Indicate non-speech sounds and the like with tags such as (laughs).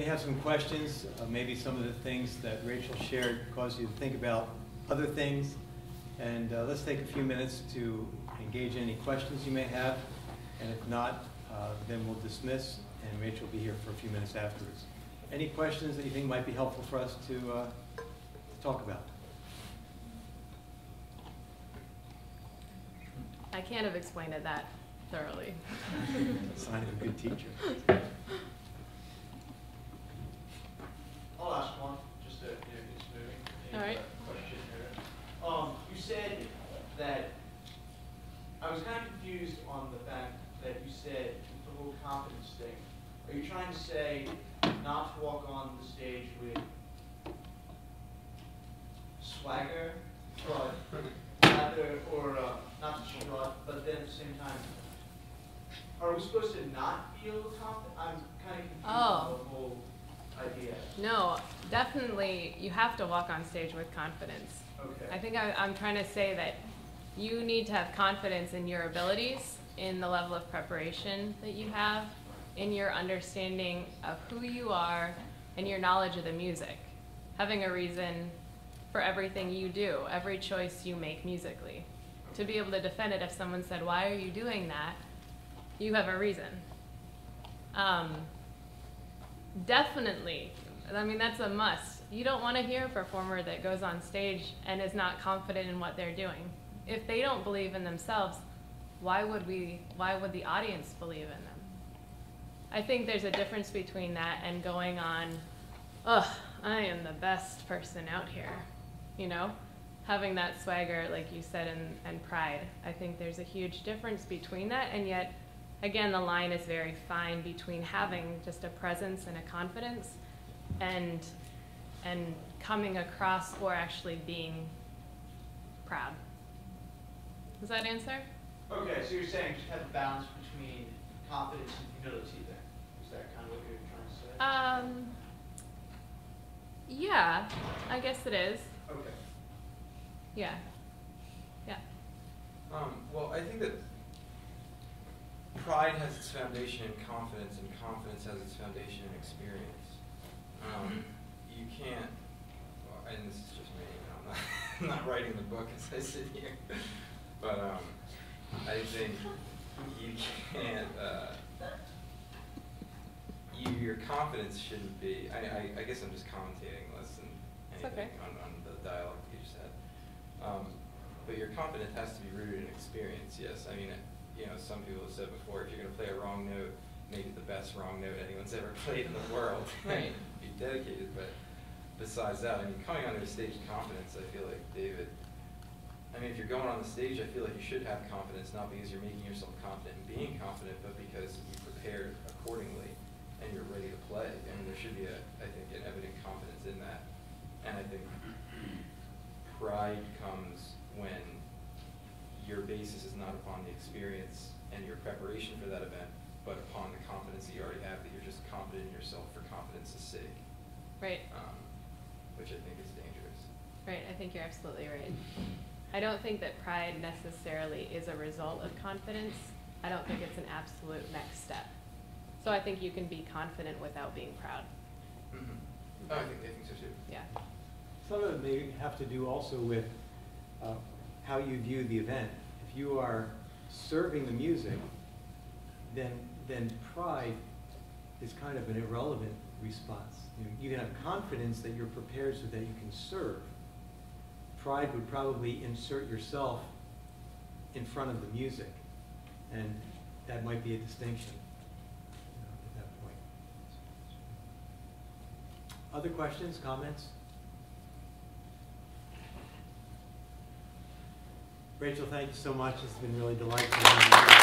may have some questions, uh, maybe some of the things that Rachel shared caused you to think about other things. And uh, let's take a few minutes to engage any questions you may have. And if not, uh, then we'll dismiss, and Rachel will be here for a few minutes afterwards. Any questions that you think might be helpful for us to uh, talk about? I can't have explained it that thoroughly. (laughs) Sign of a good teacher. (laughs) I'll ask one, just to, you know, get us moving. Any All right. Question here. Um, you said that, I was kind of confused on the fact that you said the whole confidence thing. Are you trying to say not to walk on the stage with swagger, but rather, or, uh, not to strut, but then at the same time, are we supposed to not feel confident? I'm kind of confused on Oh. the whole idea. No, definitely, you have to walk on stage with confidence. Okay. I think I, I'm trying to say that you need to have confidence in your abilities, in the level of preparation that you have, in your understanding of who you are, and your knowledge of the music. Having a reason for everything you do, every choice you make musically. To be able to defend it if someone said, Why are you doing that? You have a reason. Um, definitely. I mean, that's a must. You don't want to hear a performer that goes on stage and is not confident in what they're doing. If they don't believe in themselves, why would we why would the audience believe in them? I think there's a difference between that and going on, ugh, I am the best person out here. You know? Having that swagger, like you said, and, and pride. I think there's a huge difference between that and yet again, the line is very fine between having just a presence and a confidence and and coming across or actually being proud. Does that answer? Okay, so you're saying just have a balance between confidence and humility then? Is that kind of what you're trying to say? Um, yeah, I guess it is. Okay. Yeah. Yeah. Um, well, I think that pride has its foundation in confidence, and confidence has its foundation in experience. Um, you can't, well, and this is just me, you know, I'm not, (laughs) I'm not writing the book as I sit here, but um, I think you can't. Uh, you, your confidence shouldn't be. I, I, I guess I'm just commentating less than anything okay. on, on the dialogue you just had. Um, but your confidence has to be rooted in experience. Yes, I mean, you know, some people have said before, if you're going to play a wrong note, make it the best wrong note anyone's ever (laughs) played in the world. Right. (laughs) dedicated. But besides that, I mean, coming onto the stage confidence, I feel like David. I mean, if you're going on the stage, I feel like you should have confidence, not because you're making yourself confident and being confident, but because you prepared accordingly and you're ready to play. Mean, there should be a, I think, an evident confidence in that. And I think pride comes when your basis is not upon the experience and your preparation for that event, but upon the confidence that you already have, that you're just confident in yourself for confidence's sake, Right. um, which I think is dangerous. Right. I think you're absolutely right. I don't think that pride necessarily is a result of confidence. I don't think it's an absolute next step. So I think you can be confident without being proud. Mm-hmm. Oh, I think, I think so too. Yeah. Some of it may have to do also with uh, how you view the event. If you are serving the music, then, then pride is kind of an irrelevant response. You, know, you can have confidence that you're prepared so that you can serve. Pride would probably insert yourself in front of the music, and that might be a distinction you know, at that point. Other questions, comments? Rachel, thank you so much. It's been really delightful.